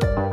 Bye.